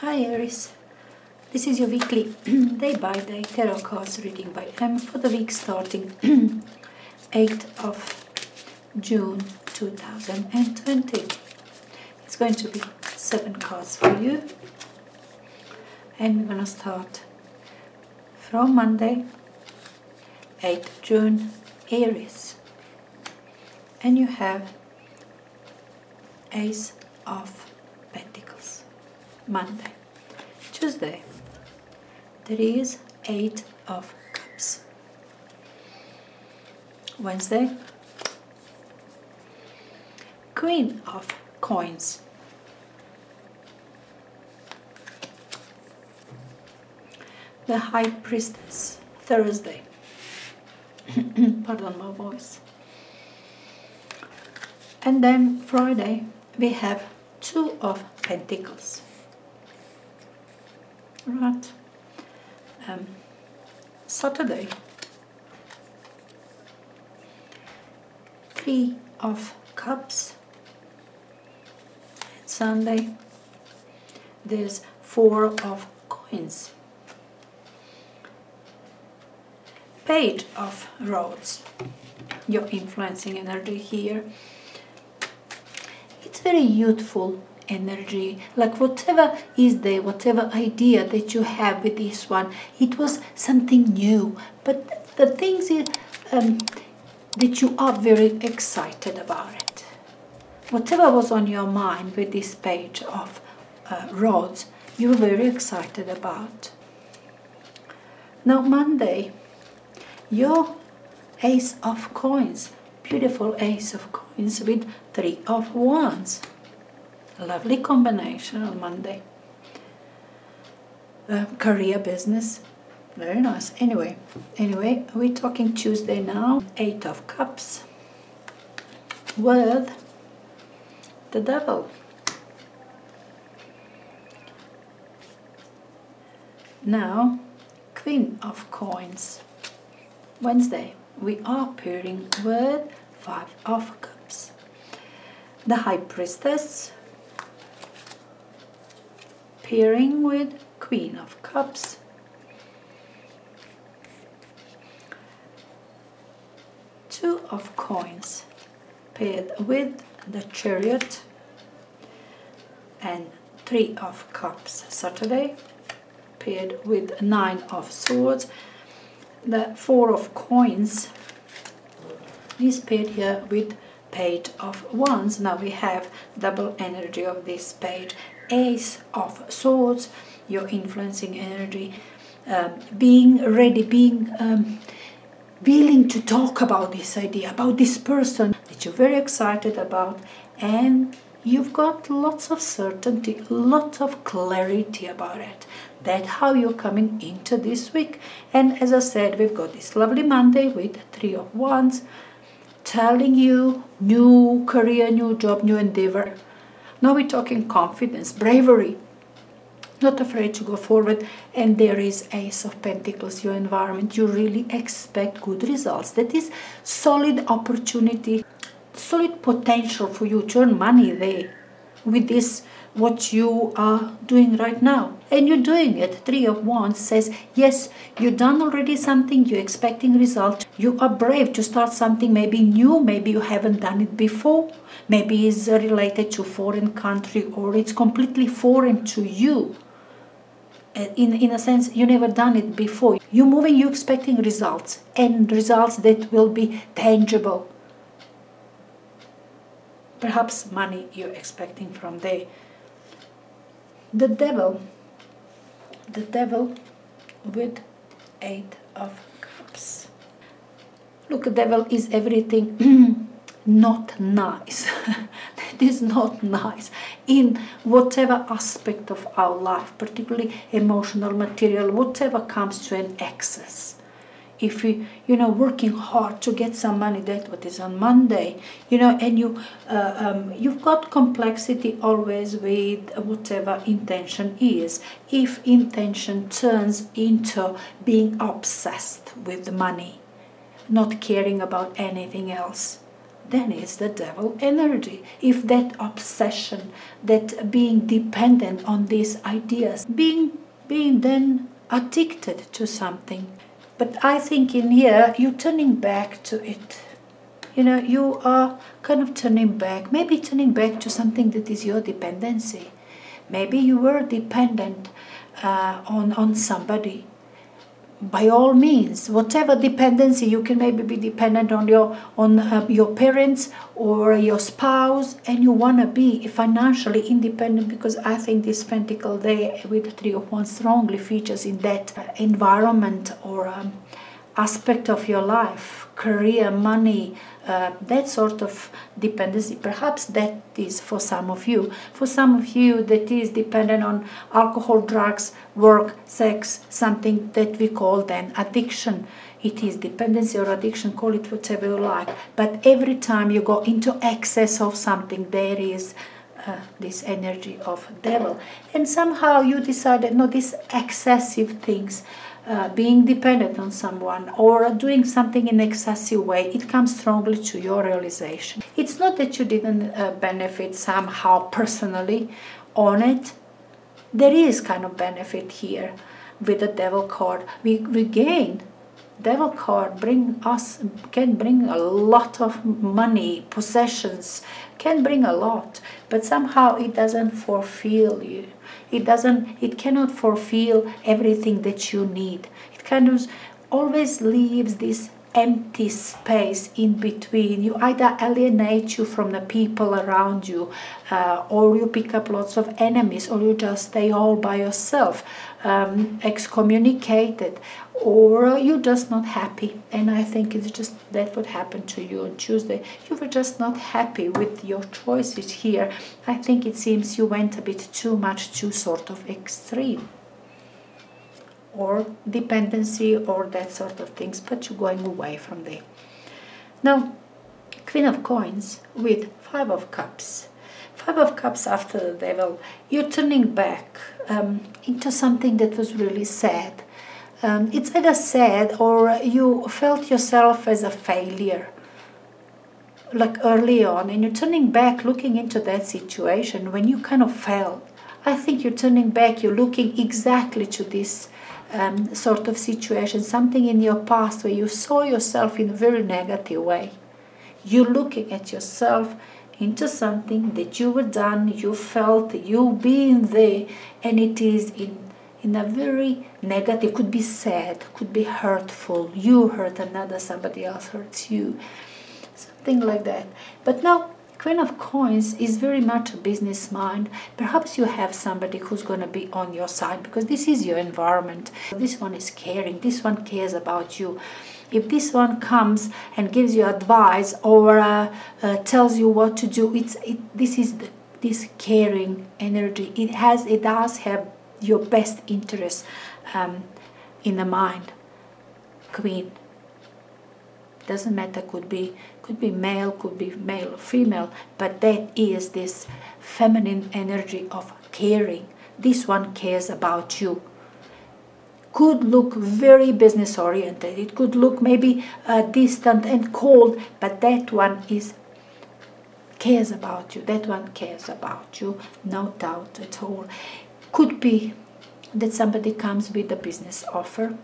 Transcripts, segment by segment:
Hi Aries, this is your weekly day by day tarot cards reading by M for the week starting 8th of June 2020. It's going to be seven cards for you, and we're going to start from Monday, 8th June, Aries, and you have Ace of. Monday. Tuesday, there is Eight of Cups. Wednesday, Queen of Coins. The High Priestess, Thursday. Pardon my voice. And then Friday, we have Two of Pentacles right um, Saturday. Three of cups. Sunday. There's four of coins. Page of rods your influencing energy here. It's very youthful energy. Like whatever is there whatever idea that you have with this one it was something new. But the things um, that you are very excited about it. Whatever was on your mind with this page of uh, rods you were very excited about. Now monday your ace of coins beautiful ace of coins with three of wands lovely combination on Monday. Uh, career business, very nice. Anyway, anyway, we're talking Tuesday now. Eight of Cups with the Devil. Now, Queen of Coins. Wednesday, we are pairing with Five of Cups. The High Priestess pairing with Queen of Cups. Two of Coins paired with the Chariot and Three of Cups Saturday paired with Nine of Swords. The Four of Coins is paired here with Page of Wands. Now we have double energy of this page Ace of Swords, your influencing energy, um, being ready, being um, willing to talk about this idea, about this person that you're very excited about, and you've got lots of certainty, lots of clarity about it. That's how you're coming into this week. And as I said, we've got this lovely Monday with Three of Wands telling you new career, new job, new endeavor now we're talking confidence, bravery, not afraid to go forward. And there is Ace of Pentacles, your environment. You really expect good results. That is solid opportunity, solid potential for you to earn money there with this what you are doing right now. And you're doing it. Three of wands says yes you've done already something. You're expecting results you are brave to start something maybe new. Maybe you haven't done it before. Maybe it's related to foreign country or it's completely foreign to you. In, in a sense you never done it before. You're moving you're expecting results and results that will be tangible. Perhaps money you're expecting from there the devil. The devil with eight of cups. Look the devil is everything. Not nice. That is not nice. In whatever aspect of our life particularly emotional material whatever comes to an excess if you you know working hard to get some money that what is on monday you know and you uh, um, you've got complexity always with whatever intention is if intention turns into being obsessed with money not caring about anything else then it's the devil energy. If that obsession, that being dependent on these ideas, being being then addicted to something. But I think in here you're turning back to it. You know, you are kind of turning back, maybe turning back to something that is your dependency. Maybe you were dependent uh, on, on somebody by all means whatever dependency you can maybe be dependent on your on uh, your parents or your spouse and you want to be financially independent because i think this pentacle there with three of wands strongly features in that environment or um, aspect of your life career money uh, that sort of dependency. Perhaps that is for some of you. For some of you, that is dependent on alcohol, drugs, work, sex, something that we call then addiction. It is dependency or addiction, call it whatever you like. But every time you go into excess of something, there is uh, this energy of devil. And somehow you decided, no, these excessive things uh, being dependent on someone or doing something in excessive way it comes strongly to your realization. It's not that you didn't uh, benefit somehow personally on it. There is kind of benefit here with the devil card. We, we gain. Devil card bring us can bring a lot of money possessions can bring a lot but somehow it doesn't fulfill you it doesn't it cannot fulfill everything that you need. It kind of always leaves this empty space in between. You either alienate you from the people around you uh, or you pick up lots of enemies or you just stay all by yourself um, excommunicated or you're just not happy. And i think it's just that what happened to you on tuesday. You were just not happy with your choices here. I think it seems you went a bit too much too sort of extreme or dependency or that sort of things but you're going away from there. Now queen of coins with five of cups. Five of cups after the devil. You're turning back um, into something that was really sad. Um, it's either sad or you felt yourself as a failure like early on and you're turning back looking into that situation when you kind of felt i think you're turning back you're looking exactly to this um, sort of situation something in your past where you saw yourself in a very negative way you're looking at yourself into something that you were done you felt you being there and it is in in a very negative, could be sad, could be hurtful. You hurt another, somebody else hurts you, something like that. But now, Queen of Coins is very much a business mind. Perhaps you have somebody who's going to be on your side because this is your environment. This one is caring, this one cares about you. If this one comes and gives you advice or uh, uh, tells you what to do, it's it, this is the, this caring energy. It has, it does have your best interest um, in the mind. Queen. Doesn't matter, could be could be male, could be male or female, but that is this feminine energy of caring. This one cares about you. Could look very business oriented. It could look maybe uh, distant and cold, but that one is cares about you. That one cares about you, no doubt at all. Could be that somebody comes with a business offer,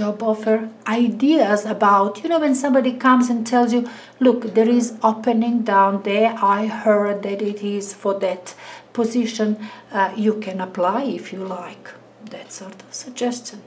job offer, ideas about, you know, when somebody comes and tells you, look, there is opening down there, I heard that it is for that position, uh, you can apply if you like. That sort of suggestion.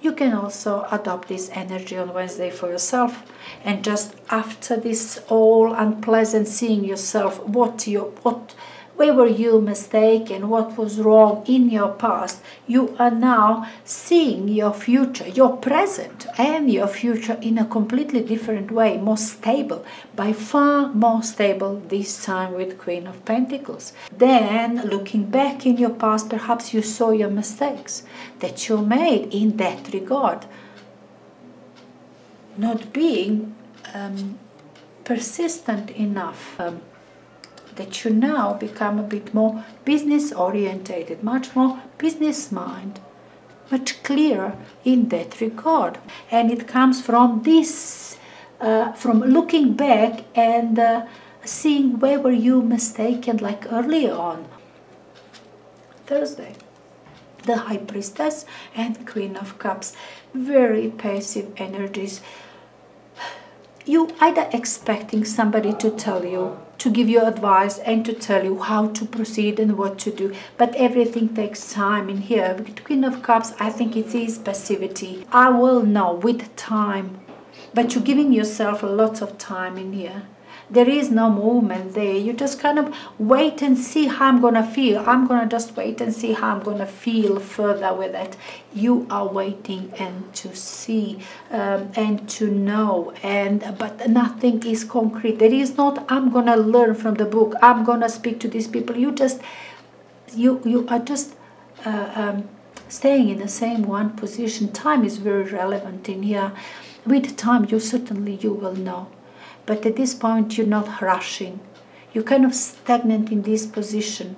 You can also adopt this energy on Wednesday for yourself and just after this all unpleasant seeing yourself what you what where were you mistaken? What was wrong in your past? You are now seeing your future your present and your future in a completely different way more stable by far more stable this time with queen of pentacles. Then looking back in your past perhaps you saw your mistakes that you made in that regard. Not being um, persistent enough um, that you now become a bit more business orientated, much more business mind. much clearer in that regard. And it comes from this, uh, from looking back and uh, seeing where were you mistaken like earlier on. Thursday. The High Priestess and Queen of Cups. Very passive energies. You either expecting somebody to tell you to give you advice and to tell you how to proceed and what to do. But everything takes time in here. With Queen of Cups, I think it is passivity. I will know with time. But you're giving yourself a lot of time in here there is no movement there. You just kind of wait and see how I'm gonna feel. I'm gonna just wait and see how I'm gonna feel further with it. You are waiting and to see um, and to know, and but nothing is concrete. There is not. I'm gonna learn from the book. I'm gonna speak to these people. You just you you are just. Uh, um, staying in the same one position time is very relevant in here with time you certainly you will know but at this point you're not rushing. You're kind of stagnant in this position.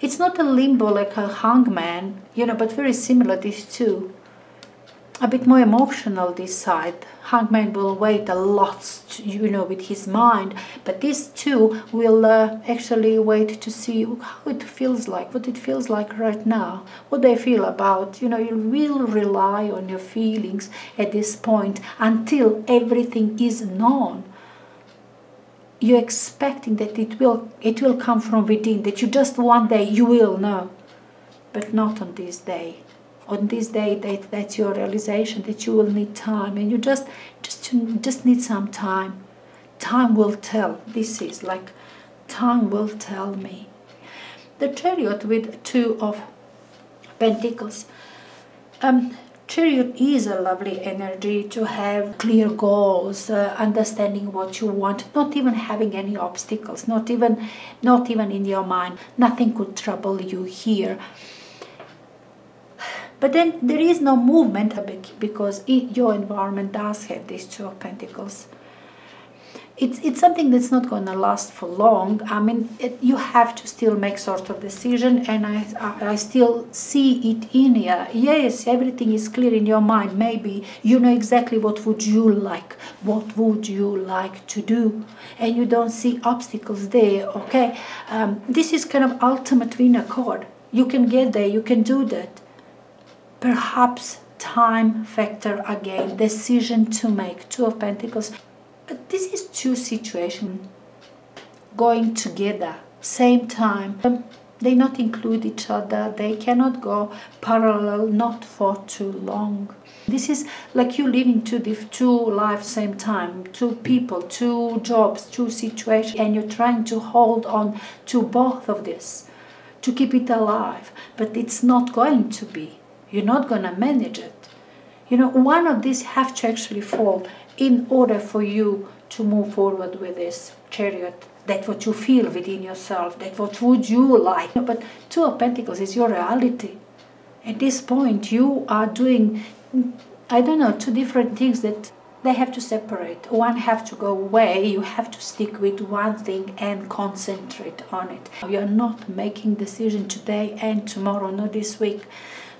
It's not a limbo like a hangman, you know, but very similar these two. A bit more emotional this side. Hangman will wait a lot, you know, with his mind, but these two will uh, actually wait to see how it feels like, what it feels like right now, what they feel about. You know, you will rely on your feelings at this point until everything is known you're expecting that it will it will come from within that you just one day you will know. But not on this day. On this day that that's your realization that you will need time and you just just just need some time. Time will tell. This is like time will tell me. The chariot with two of pentacles. Um Chariot is a lovely energy to have clear goals, uh, understanding what you want, not even having any obstacles, not even not even in your mind. Nothing could trouble you here. But then there is no movement because it, your environment does have these two of pentacles it's, it's something that's not going to last for long. I mean, it, you have to still make sort of decision, and I, I, I still see it in here. Yes, everything is clear in your mind. Maybe you know exactly what would you like, what would you like to do, and you don't see obstacles there. Okay, um, this is kind of ultimate winner card. You can get there. You can do that. Perhaps time factor again, decision to make. Two of Pentacles but this is two situations going together, same time. Um, they not include each other. They cannot go parallel, not for too long. This is like you living two two lives same time, two people, two jobs, two situations, and you're trying to hold on to both of this to keep it alive. But it's not going to be. You're not gonna manage it. You know, one of these have to actually fall in order for you to move forward with this chariot that what you feel within yourself that what would you like. But two of pentacles is your reality. At this point you are doing i don't know two different things that they have to separate. One have to go away you have to stick with one thing and concentrate on it. You're not making decision today and tomorrow not this week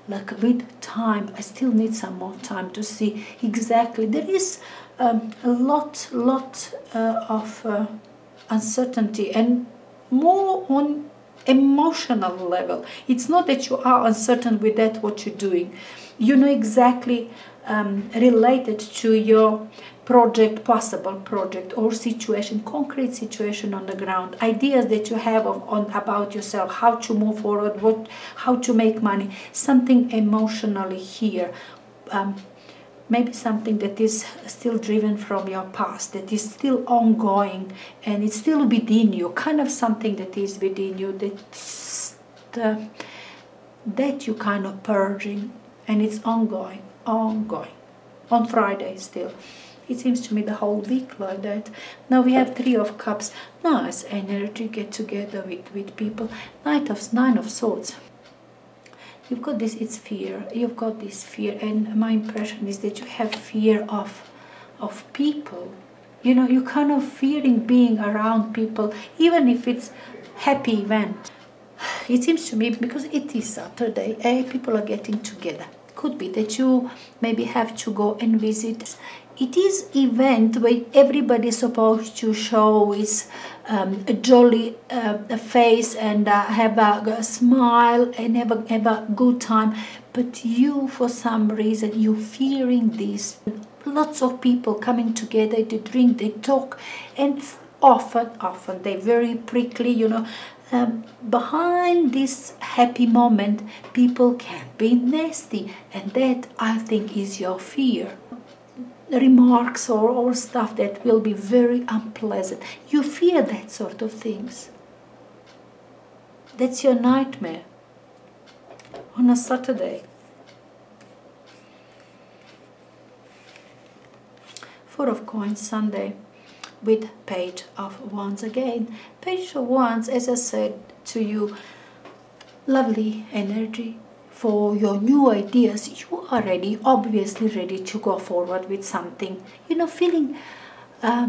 like with time i still need some more time to see exactly there is um, a lot, lot uh, of uh, uncertainty and more on emotional level. It's not that you are uncertain with that what you're doing. You know exactly um, related to your project, possible project or situation, concrete situation on the ground, ideas that you have of, on about yourself, how to move forward, what, how to make money, something emotionally here. Um, maybe something that is still driven from your past, that is still ongoing and it's still within you, kind of something that is within you that's the, that you kind of purging and it's ongoing, ongoing, on Friday still. It seems to me the whole week like that. Now we have Three of Cups, nice energy, get together with, with people. Knight of Nine of Swords, you've got this it's fear. You've got this fear. And my impression is that you have fear of of people. You know you're kind of fearing being around people even if it's happy event. It seems to me because it is saturday eh, people are getting together. Could be that you maybe have to go and visit it is event where everybody is supposed to show his um, a jolly uh, face and uh, have a, a, smile and have a, have a good time. But you for some reason you fearing this. Lots of people coming together to drink they talk and often often they're very prickly you know. Um, behind this happy moment people can be nasty and that i think is your fear remarks or, or stuff that will be very unpleasant. You fear that sort of things. That's your nightmare on a Saturday. Four of Coins Sunday with Page of Wands again. Page of Wands, as I said to you, lovely energy, for your new ideas, you are ready, obviously ready to go forward with something. You know, feeling uh,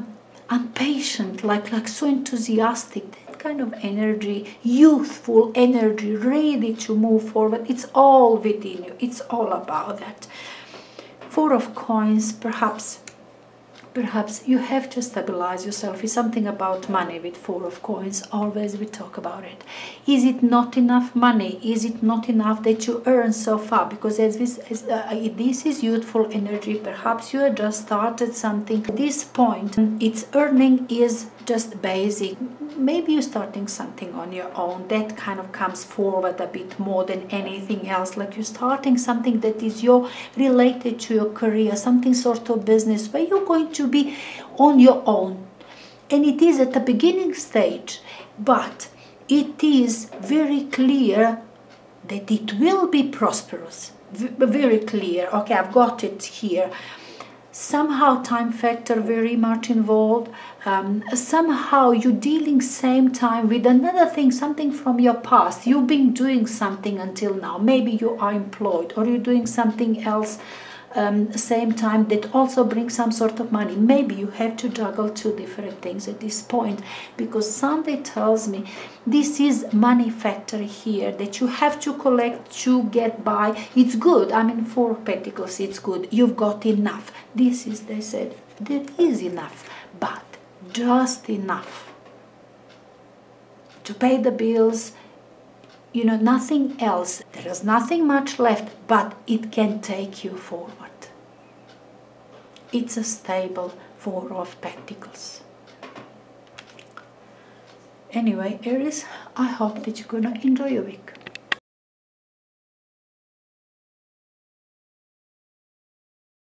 impatient, like like so enthusiastic, that kind of energy, youthful energy, ready to move forward. It's all within you. It's all about that. Four of coins, perhaps perhaps you have to stabilize yourself. It's something about money with four of coins. Always we talk about it. Is it not enough money? Is it not enough that you earn so far? Because as this, as, uh, this is youthful energy. Perhaps you have just started something. At this point its earning is just basic maybe you're starting something on your own. That kind of comes forward a bit more than anything else. Like you're starting something that is your related to your career something sort of business where you're going to be on your own. And it is at the beginning stage but it is very clear that it will be prosperous. Very clear. Okay i've got it here. Somehow time factor very much involved um, somehow you're dealing same time with another thing something from your past you've been doing something until now maybe you are employed or you're doing something else um, same time that also brings some sort of money. Maybe you have to juggle two different things at this point because Sunday tells me this is money factor here that you have to collect to get by. It's good. I mean, for Pentacles, it's good. You've got enough. This is, they said, there is enough, but just enough to pay the bills you know, nothing else. There is nothing much left, but it can take you forward. It's a stable Four of Pentacles. Anyway, Aries, I hope that you're gonna enjoy your week.